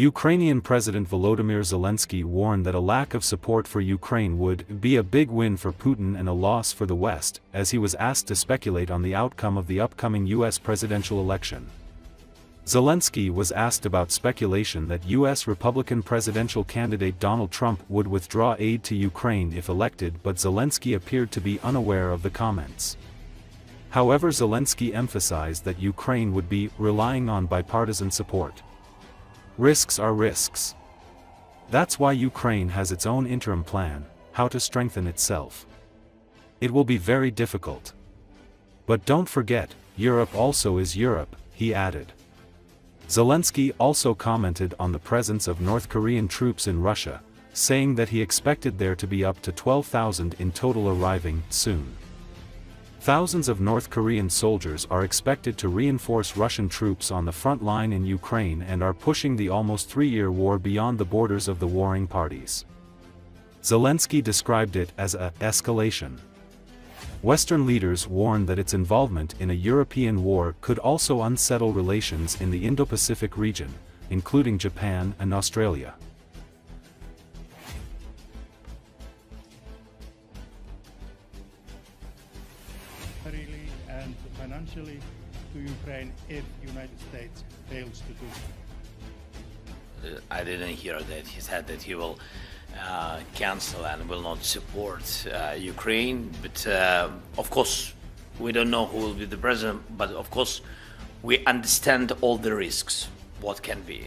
Ukrainian President Volodymyr Zelensky warned that a lack of support for Ukraine would be a big win for Putin and a loss for the West, as he was asked to speculate on the outcome of the upcoming U.S. presidential election. Zelensky was asked about speculation that U.S. Republican presidential candidate Donald Trump would withdraw aid to Ukraine if elected but Zelensky appeared to be unaware of the comments. However Zelensky emphasized that Ukraine would be relying on bipartisan support. Risks are risks. That's why Ukraine has its own interim plan, how to strengthen itself. It will be very difficult. But don't forget, Europe also is Europe, he added. Zelensky also commented on the presence of North Korean troops in Russia, saying that he expected there to be up to 12,000 in total arriving soon. Thousands of North Korean soldiers are expected to reinforce Russian troops on the front line in Ukraine and are pushing the almost three-year war beyond the borders of the warring parties. Zelensky described it as a escalation. Western leaders warned that its involvement in a European war could also unsettle relations in the Indo-Pacific region, including Japan and Australia. Militarily and financially to Ukraine if United States fails to do so. Uh, I didn't hear that he said that he will uh, cancel and will not support uh, Ukraine. But uh, of course, we don't know who will be the president. But of course, we understand all the risks. What can be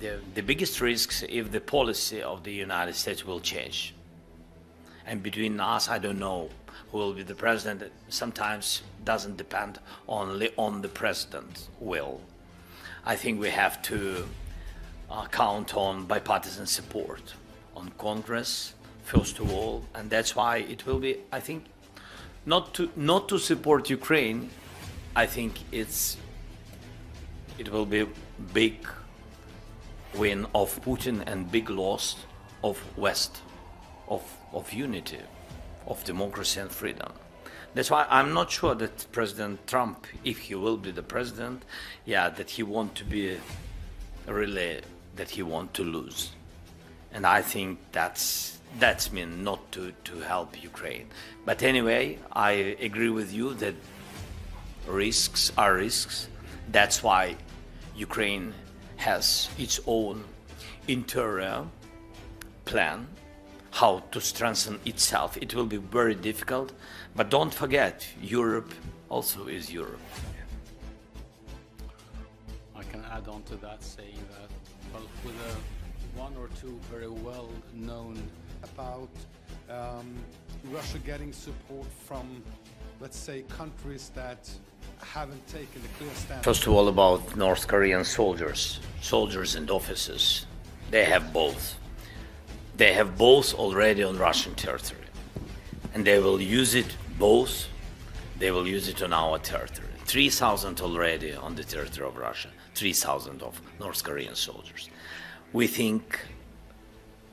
the the biggest risks if the policy of the United States will change. And between us, I don't know who will be the president. It sometimes doesn't depend only on the president's will. I think we have to uh, count on bipartisan support on Congress, first of all, and that's why it will be, I think, not to not to support Ukraine. I think it's it will be big win of Putin and big loss of West, of of unity, of democracy and freedom. That's why I'm not sure that President Trump, if he will be the president, yeah, that he want to be really that he want to lose and I think that's that's mean not to, to help Ukraine. But anyway, I agree with you that risks are risks. That's why Ukraine has its own interior plan how to strengthen itself. It will be very difficult, but don't forget, Europe also is Europe. I can add on to that saying that well, with a one or two very well known about um, Russia getting support from, let's say, countries that haven't taken a clear stand. First of all, about North Korean soldiers, soldiers and officers. They have both. They have both already on Russian territory. And they will use it both. They will use it on our territory. 3,000 already on the territory of Russia, 3,000 of North Korean soldiers. We think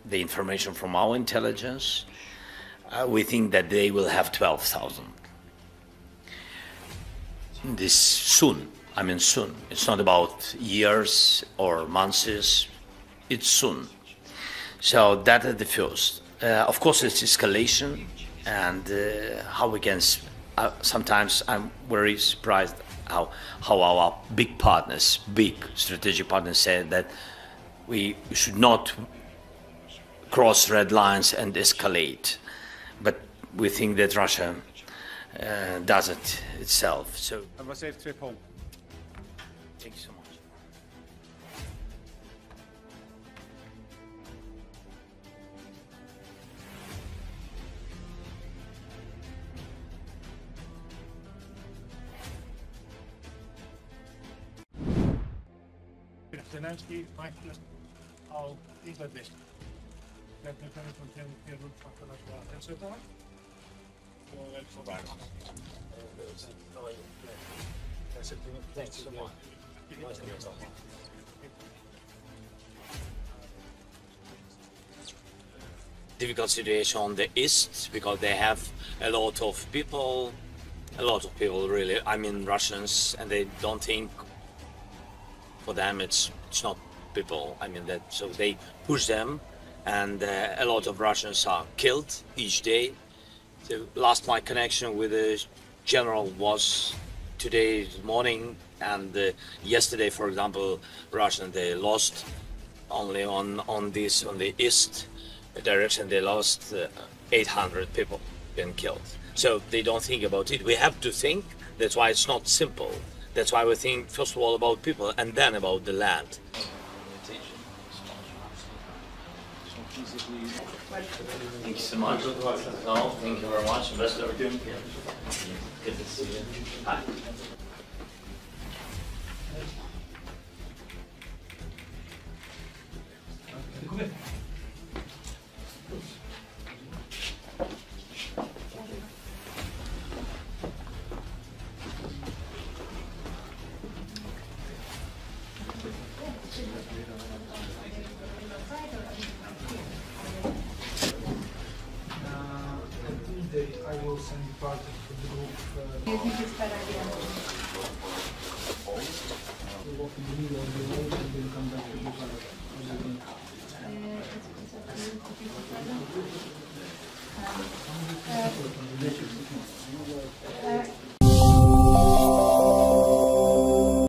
the information from our intelligence, uh, we think that they will have 12,000. This soon, I mean soon. It's not about years or months, it's soon. So that is the first. Uh, of course, it's escalation and uh, how we can. Uh, sometimes I'm very surprised how how our big partners, big strategic partners, say that we should not cross red lines and escalate. But we think that Russia uh, does it itself. So Zelensky mættist á Íslandi. Hvernig hvernig þú kemur hér út fattanlega helsveitana og vel svo væri. Thanks so much. Nice to meet you. difficult situation on the east because they have a lot of people, a lot of people really. I mean Russians, and they don't think for them it's it's not people. I mean that so they push them, and uh, a lot of Russians are killed each day. So last my connection with the general was today morning, and uh, yesterday, for example, Russian they lost only on on this on the east direction they lost uh, 800 people been killed. So they don't think about it. We have to think. That's why it's not simple. That's why we think first of all about people and then about the land. Thank you so much. No, thank you very much. Best of Good to see you. Hi. Tuesday, I will send part of the group. Uh, You think it's a bad idea? to walk in the middle of the road and then come back to. What